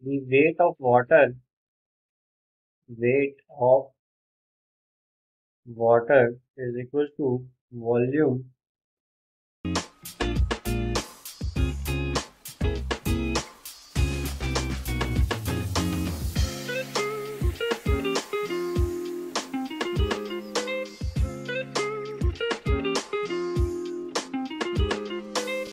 the weight of water weight of water is equal to volume